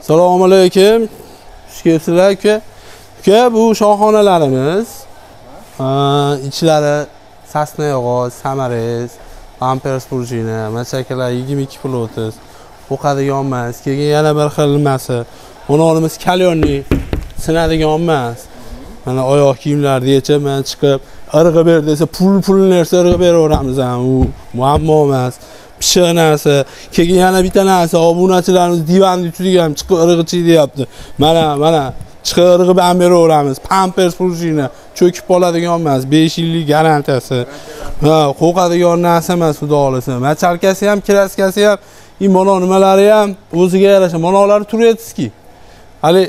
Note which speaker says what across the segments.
Speaker 1: Assalomu alaykum. Xush kelibsizlar aka. Aka, bu shoxonalarimiz. Ichlari sasna yog'och, samarez, ampers prujina, machakalar 22 pul 30. O'qadigan emas. Keyin yana bir xil nimasi. Bunonimiz kalyonni sinadigan emas. Mana oyoq kiyimlargacha men chiqib irg'i ber desa pul pul narsa irg'i beraveramiz ham. U muammo emas. Pishiq narsa keyin yana bitta narsa obunachilarimiz divanni ustiga ham chiqib irg'ichi deyapti. Mana mana chiqib irg'ib ham beraveramiz. Pampers prujina cho'kib qoladigan emas besh yillik garantiyasi. Ha qo'rqadigan narsa emas xudo xohlasa. Machalkasi ham kraskasi ham и mana nimalari ham o'ziga yarasha. Manolari turyapsizki. Hali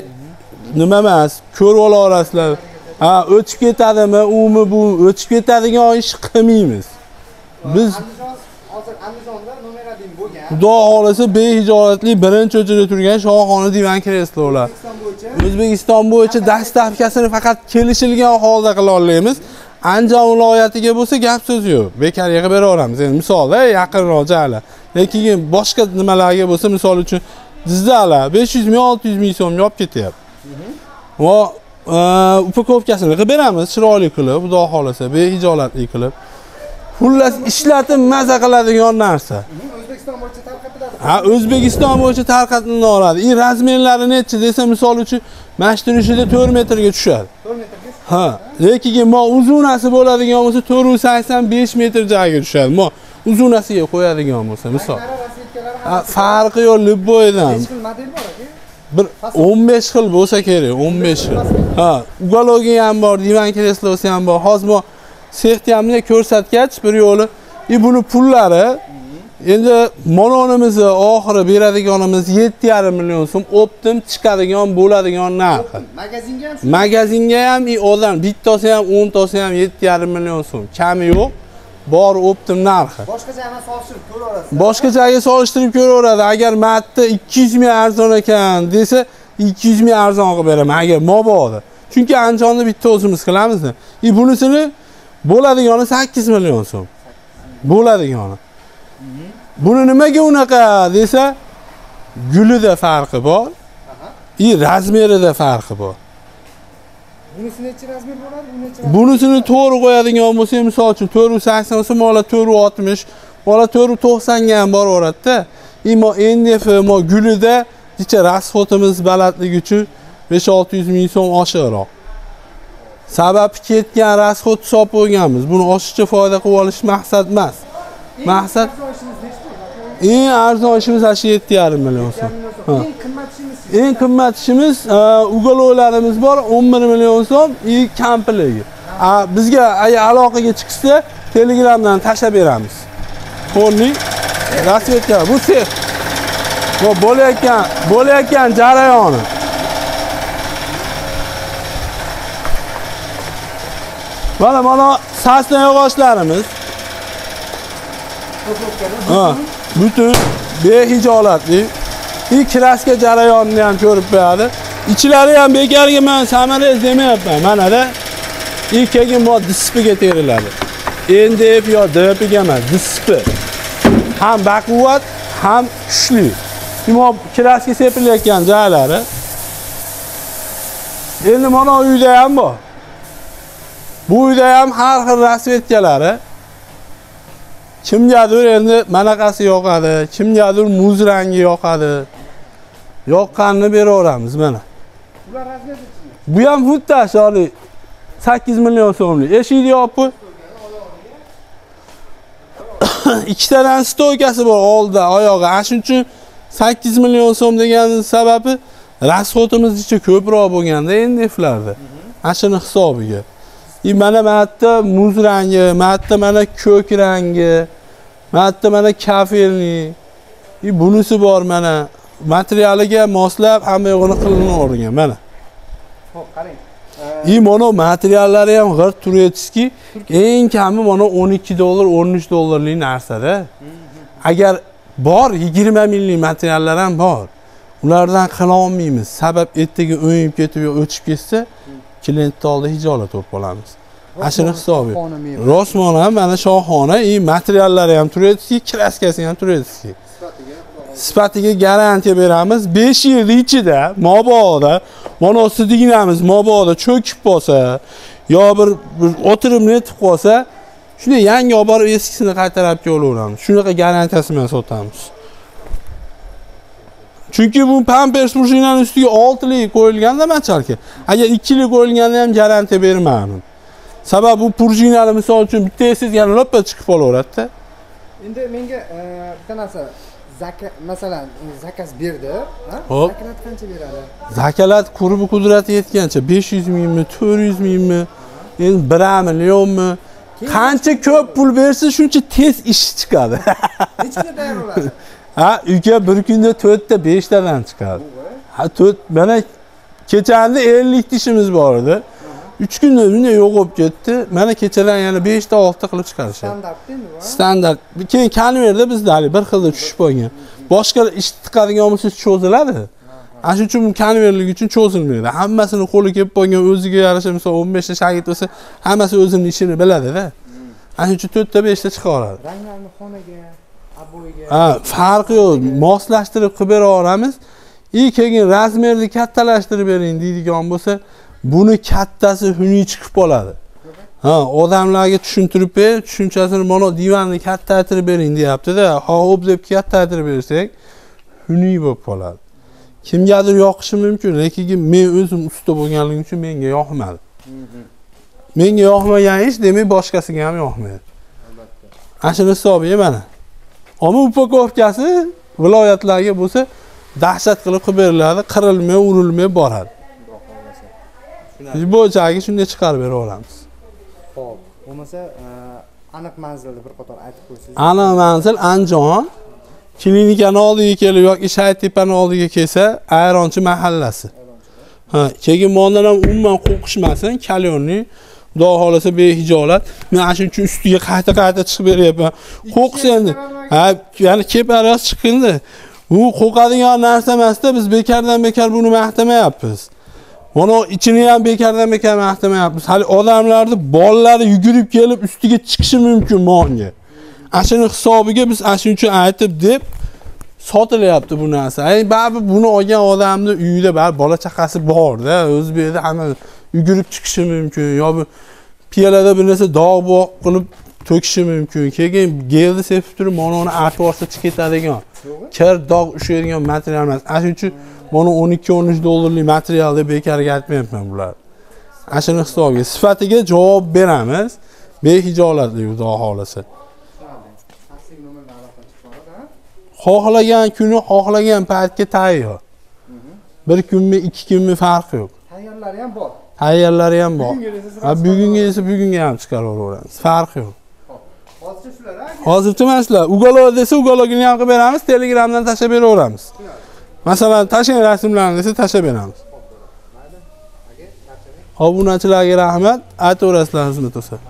Speaker 1: nima emas ko'rib olaverasizlar ha o'tib ketadimi umi bu o'tib ketadigan ish qilmaymiz. Biz xudo xohlasa behijolatli birinchi o'chida turgan shohona divan kreslolar
Speaker 2: o'zbekiston bo'yicha
Speaker 1: dastavkasini faqat kelishilgan holda qila olamiz andijon viloyatiga bo'lsa gap so'z yo'q. Bekor yig'ib beraveramiz. Endi misolda yaqinroq jala lekin boshqa nimalarga bo'lsa misol uchun jizzalar besh yuz ming olti yuz ming so'mga olib ketyapti. Va e, upakovkasini qilib beramiz. Chiroyli qilib xudo xohlasa behijolatli qilib. Xullas ishlatib maza qiladigan narsa. Ha o'zbekiston bo'yicha tarqatilaveradi i razmerlari nechi desa misol uchun mana shu turishida to'rt metrga tushadi.
Speaker 2: To'rt metrga?
Speaker 1: Ha lekin mo uzunasi bo'ladigan bo'lsa to'rt yuz sakson besh metr joyga tushadi. Mo uzunasiga qo'yadigan bo'lsa misol. farqi yo'q любойdan bir o'n besh xil bo'lsa kerak o'n besh xil. Ha ugologi ham bor divan kreslosi ham bor. Hozir mo sexni ham ko'rsatgach bir yo'li и buni pullari endi mononimizni oxiri beradiganimiz yetti yarim million so'm optim chiqadigan bo'ladigan narxi.
Speaker 2: Magazinga ham
Speaker 1: magazinga ham odam bittasi ham o'ntasi ham yetti yarim million so'm. Kami yo'q bor optim narxi.
Speaker 2: Boshqa joydan solishtirib ko'raverasiz
Speaker 1: boshqa joyga solishtirib ko'raveradi agar martda ikki yuz ming arzon ekan desa ikki yuz ming arzon qilib beraman agar mabodo chunki andijonda bitta o'zimiz qilamizda. И bunisini bo'ladigani sakkiz million so'm. Bo'ladigani buni nimaga unaqa desa gulida farqi bor и razmerida farqi bor.
Speaker 2: Bunisi nechi razmer bo'ladi bu nechi
Speaker 1: bunisini to'g'ri qo'yadigan bo'lsa misol uchun to'rt yuz sakson bo'lsa mola to'rt yuz oltmish mola to'rt yuz to'qsonga ham boraveradida и mo ndf mo gulida necha расходimiz balandligi uchun besh olti yuz ming so'm oshiqroq. Sababi ketgan расход hisob qo'yganmiz buni oshiqcha foyda qilib olish maqsad emas maqsad eng arzon ishimiz ana shu yetti yarim million so'm.
Speaker 2: Eng qimmat ishimiz
Speaker 1: eng qimmat ishimiz ugolovlarimiz bor 11 million so'm и kampirligi. Bizga agar aloqaga chiqsa telegramdan tashlab beramiz. Fonning rasvetka bu sex bu bo'layotgan bo'layotgan jarayoni. Mana mana sasna yog'ochlarimiz Ha, butun behijolatli i kraska jarayonini ham ko'rib qo'yadi ichlari ham bekorga man samarez demayapman manada i keyin bu dispiga teriladi. Ndf yo dp emas dispi. Ham baquvvat ham kuchli. Imo kraska sepilayotgan joylari. Endi mana uyda ham bor. Bu uyda ham har xil rasvetkalari. Kimgadir endi manaqasi yoqadi kimgadir muz rangi yoqadi. Yoqqanini beraveramiz mana. Bu ham xuddi sholi sakkiz million so'mlik. Eshikni yopib ikkitadan stoykasi bor oldida oyog'i. Ana shuning uchun sakkiz million so'm degani sababi расходimiz ichi ko'proq bo'lganda endi iflarda ana shuni hisobiga и mana bu yerda muz rangi mana yerda mana ko'k rangi mana yerda mana kafelniy и bunisi bor mana. Materialiga moslab hamma yo'g'ini qilinavergan mana.
Speaker 2: Ho'p qarang.
Speaker 1: И mana materiallari ham g'irt turyapsizki eng kami mana 12 dollar 13 dollarlik narsada. Agar bor 20 minglik materiallar ham bor ulardan qila olmaymiz sabab ertaga o'yib ketib yo ketsa klientni oldida hijolat bo'lib qolamiz ana shuni hisobi ham mana shohona и materiallari ham turyapsizki kraskasi ham turyapsizki
Speaker 2: Sifatiga
Speaker 1: garantiya beramiz 5 yil ichida mabodo mana sidignamiz mabodo cho'kib qolsa yo bir, o'tirimni yetib qolsa shuni yangi olib borib eskisini qaytarib kelaveramiz shunaqa garantiyasi bilan sotamiz chunki bu pampers prujinani ustiga 6 lik qo'yilganda machalka agar 2 lik qo'yilganda ham garantiya bermayman sababi bu prujinani misol uchun bitta siz yana loppa chiqib qolaveradida.
Speaker 2: Endi menga e, bitta narsa. Zaka masalan zakaz berdi?
Speaker 1: Hop.
Speaker 2: zakalat qancha beradi?
Speaker 1: Zakalat qurbi qudrati yetgancha. 500 mingmi 400 mingmi endi 1 millionmi? Qancha ko'p pul bersa shuncha tez ish chiqadi.
Speaker 2: Nechga tayyorladi
Speaker 1: ha uyga bir kunda to'rtta beshtadan chiqadi. Ha to'rt mana kechanda ellik tishimiz bor edi. Uch kunda bunday yo'q bo'lib ketdi. Mana kechadan yana beshta oltita qilib chiqarishadi. Standart keyin konvertda bizda haligi bir xilda tushib qolgan. Boshqa ish tiqadigan bo'lsa cho'ziladi. Ana shuning uchun bu konvertlik uchun cho'zilmaydi. Hammasini qo'li kelib qolgan o'ziga yarasha misol o'n beshta shagird bo'lsa hammasi o'zini ishini biladida. Ana shuning uchun to'rtta beshta chiqaveradi.
Speaker 2: Ranglarni xonaga
Speaker 1: farqi yo'q. Moslashtirib qilib bera olamiz. И keyin razmerni kattalashtirib bering deydigan bo'lsa buni kattasi xunuk chiqib qoladi. Ha odamlarga tushuntirib ber tushunchasini mana divanni kattaytirib bering deyaptida ho'p deb kattaytirib bersak xunuk bo'lib qoladi. Kimgadir yoqishi mumkin lekin men o'zim usta bo'lganligim uchun menga yoqmadi. Menga yoqmagan ish demak boshqasiga ham yoqmaydi. Ana shuni hisobiga mana Ammo upakovkasi viloyatlarga bo'lsa dahshat qilib qilib beriladi, qirilmay, urilmay boradi. Bo'chagi shunday chiqarib beraveramiz.
Speaker 2: Xo'p, bo'lmasa e, aniq manzilni bir qator aytib qo'ysangiz
Speaker 1: Aniq manzil Andijon klinikani oldiga kelib yoki Shaytepani oldiga kelsa, Ayronchi mahallasi. Ha, keyin bundan ham umuman qo'rqishmasin, kalyonning Xudo xolasa behijolat. Men ana shuning uchun ustiga qayta-qayta chiqib beryapman. Qo'rqsa endi. Ha, ya'ni keparas chiqindi. Bu qo'rqadigan narsa emasda, biz bekardan bekar buni maqtamayapmiz. Mana ichini ham bekardan bekar maqtamayapmiz. Hali odamlarni bolalari yugurib kelib ustiga chiqishi mumkin monga. Ana shuni hisobiga biz ana shuning uchun aytib deb sotilyapti bu narsa. ya'ni baribir buni olgan odamni uyida baribir bola chaqasi borda o'zi bu yerda hamma yugurib chiqishi mumkin yo bu piyalada bir narsa dog' bo'q qilib to'kishi mumkin. Keyin gelni sepib turib, mana uni artib olsa chiqib ketadigan. Kir dog' ushlaydigan material emas. Ana shuning uchun mana 12-13 dollarlik material deb bekarga aytmayapman bular. Ana shuni hisobiga sifatiga javob beramiz. Behijolatlik xudo
Speaker 2: ha?
Speaker 1: xohlagan kuni xohlagan paytga tayyor bir kunmi ikki kunmi farqi yo'q
Speaker 2: tayyorlari ham bor
Speaker 1: tayyorlari ham bor
Speaker 2: Bugungi
Speaker 1: esa bugunga ham chiqaraveramiz farqi yo'q
Speaker 2: hozircha
Speaker 1: mana shular ugolo desa ugologini ham qilib beramiz telegramdan tashlab beraveramiz. Masalan tashlang rasmlarni desa tashlab beramiz. Obunachilarga rahmat. Aytaverasizlar xizmat bo'lsa